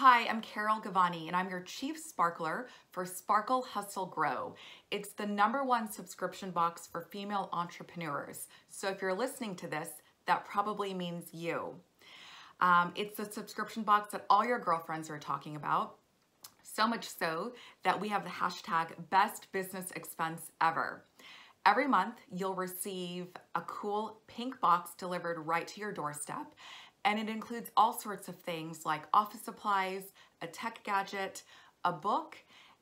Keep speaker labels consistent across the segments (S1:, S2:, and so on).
S1: Hi, I'm Carol Gavani, and I'm your Chief Sparkler for Sparkle Hustle Grow. It's the number one subscription box for female entrepreneurs. So if you're listening to this, that probably means you. Um, it's the subscription box that all your girlfriends are talking about. So much so that we have the hashtag best business expense ever. Every month, you'll receive a cool pink box delivered right to your doorstep and it includes all sorts of things like office supplies, a tech gadget, a book,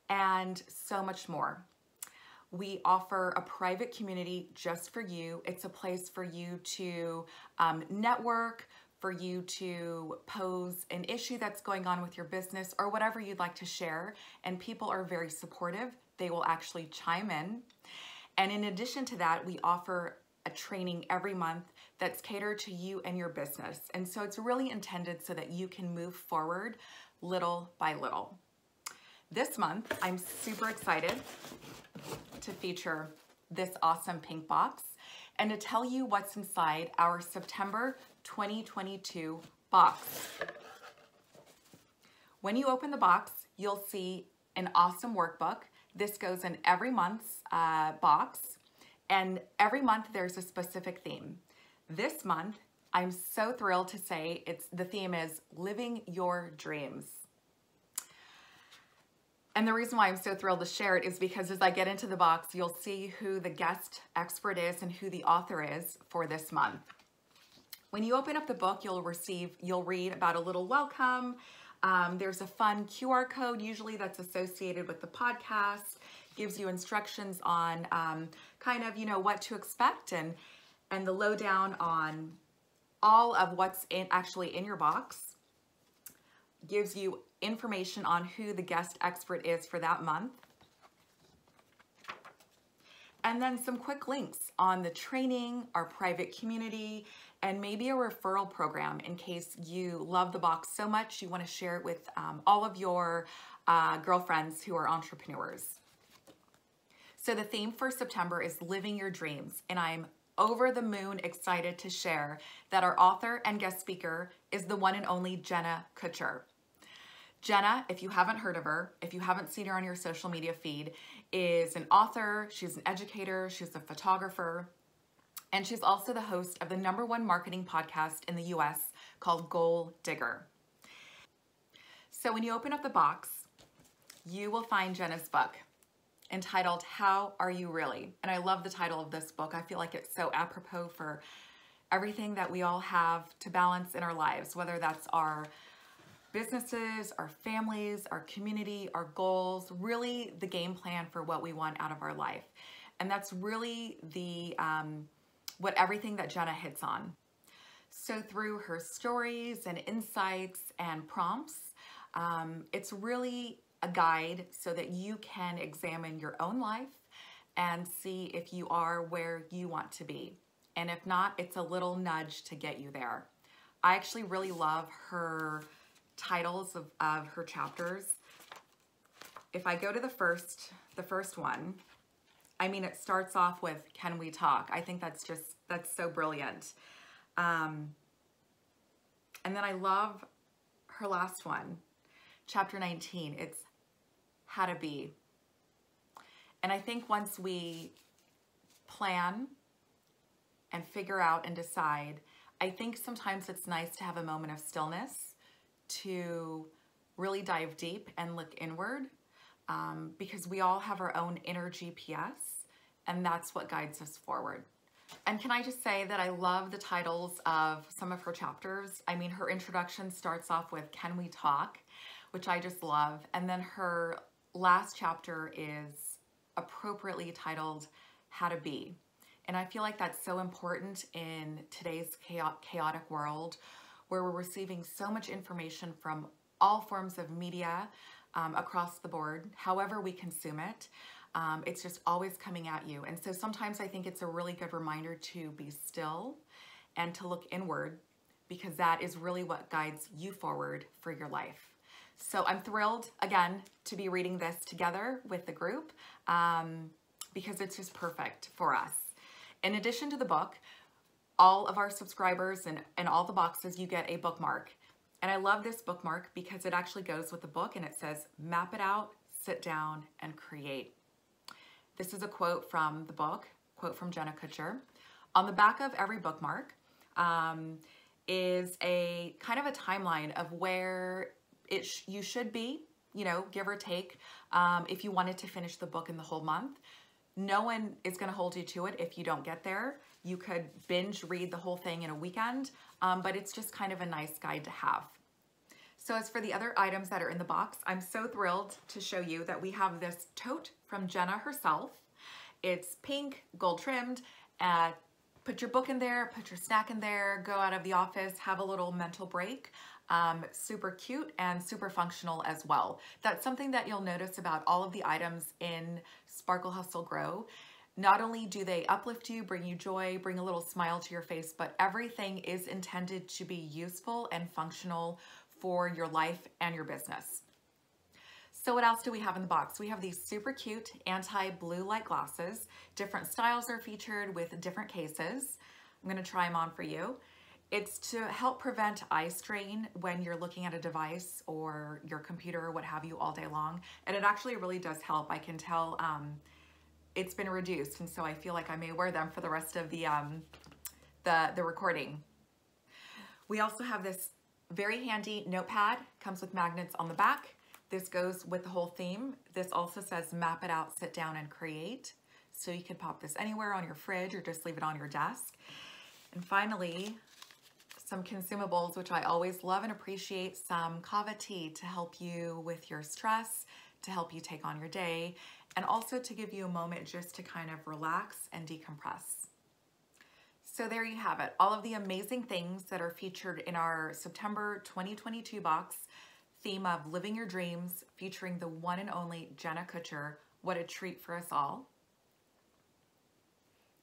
S1: and so much more. We offer a private community just for you. It's a place for you to um, network, for you to pose an issue that's going on with your business or whatever you'd like to share. And people are very supportive. They will actually chime in. And in addition to that, we offer a training every month that's catered to you and your business. And so it's really intended so that you can move forward little by little. This month, I'm super excited to feature this awesome pink box and to tell you what's inside our September 2022 box. When you open the box, you'll see an awesome workbook. This goes in every month's uh, box, and every month there's a specific theme. This month, I'm so thrilled to say it's the theme is living your dreams. And the reason why I'm so thrilled to share it is because as I get into the box, you'll see who the guest expert is and who the author is for this month. When you open up the book, you'll receive, you'll read about a little welcome. Um, there's a fun QR code, usually that's associated with the podcast, gives you instructions on um, kind of, you know, what to expect and and the lowdown on all of what's in actually in your box gives you information on who the guest expert is for that month. And then some quick links on the training, our private community, and maybe a referral program in case you love the box so much you want to share it with um, all of your uh, girlfriends who are entrepreneurs. So the theme for September is living your dreams, and I'm over the moon excited to share that our author and guest speaker is the one and only Jenna Kutcher. Jenna, if you haven't heard of her, if you haven't seen her on your social media feed, is an author, she's an educator, she's a photographer, and she's also the host of the number one marketing podcast in the US called Goal Digger. So when you open up the box, you will find Jenna's book entitled How Are You Really? And I love the title of this book. I feel like it's so apropos for everything that we all have to balance in our lives, whether that's our businesses, our families, our community, our goals, really the game plan for what we want out of our life. And that's really the um, what everything that Jenna hits on. So through her stories and insights and prompts, um, it's really a guide so that you can examine your own life and see if you are where you want to be. And if not, it's a little nudge to get you there. I actually really love her titles of, of her chapters. If I go to the first, the first one, I mean, it starts off with, can we talk? I think that's just, that's so brilliant. Um, and then I love her last one, chapter 19. It's how to be. And I think once we plan and figure out and decide, I think sometimes it's nice to have a moment of stillness to really dive deep and look inward um, because we all have our own inner GPS and that's what guides us forward. And can I just say that I love the titles of some of her chapters. I mean, her introduction starts off with Can We Talk, which I just love. And then her last chapter is appropriately titled How to Be. And I feel like that's so important in today's chaotic world where we're receiving so much information from all forms of media um, across the board, however we consume it. Um, it's just always coming at you. And so sometimes I think it's a really good reminder to be still and to look inward because that is really what guides you forward for your life. So I'm thrilled, again, to be reading this together with the group um, because it's just perfect for us. In addition to the book, all of our subscribers and, and all the boxes, you get a bookmark. And I love this bookmark because it actually goes with the book and it says, map it out, sit down, and create. This is a quote from the book, quote from Jenna Kutcher. On the back of every bookmark um, is a kind of a timeline of where it sh you should be, you know, give or take, um, if you wanted to finish the book in the whole month. No one is going to hold you to it if you don't get there. You could binge read the whole thing in a weekend, um, but it's just kind of a nice guide to have. So as for the other items that are in the box, I'm so thrilled to show you that we have this tote from Jenna herself. It's pink, gold trimmed, uh, put your book in there, put your snack in there, go out of the office, have a little mental break. Um, super cute and super functional as well. That's something that you'll notice about all of the items in Sparkle Hustle Grow. Not only do they uplift you, bring you joy, bring a little smile to your face, but everything is intended to be useful and functional for your life and your business. So what else do we have in the box? We have these super cute anti-blue light glasses. Different styles are featured with different cases. I'm gonna try them on for you. It's to help prevent eye strain when you're looking at a device or your computer or what have you all day long. And it actually really does help. I can tell um, it's been reduced and so I feel like I may wear them for the rest of the, um, the, the recording. We also have this very handy notepad, comes with magnets on the back. This goes with the whole theme. This also says map it out, sit down and create. So you can pop this anywhere on your fridge or just leave it on your desk. And finally, some consumables, which I always love and appreciate, some kava tea to help you with your stress, to help you take on your day, and also to give you a moment just to kind of relax and decompress. So there you have it, all of the amazing things that are featured in our September 2022 box, theme of Living Your Dreams, featuring the one and only Jenna Kutcher. What a treat for us all.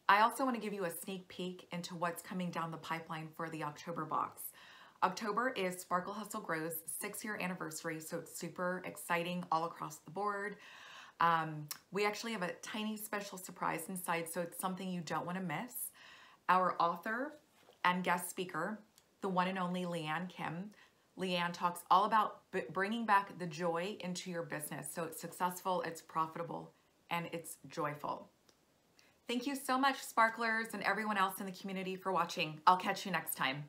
S1: I also want to give you a sneak peek into what's coming down the pipeline for the October box. October is Sparkle Hustle Grow's six year anniversary, so it's super exciting all across the board. Um, we actually have a tiny special surprise inside, so it's something you don't want to miss. Our author and guest speaker, the one and only Leanne Kim. Leanne talks all about bringing back the joy into your business so it's successful, it's profitable, and it's joyful. Thank you so much, Sparklers, and everyone else in the community for watching. I'll catch you next time.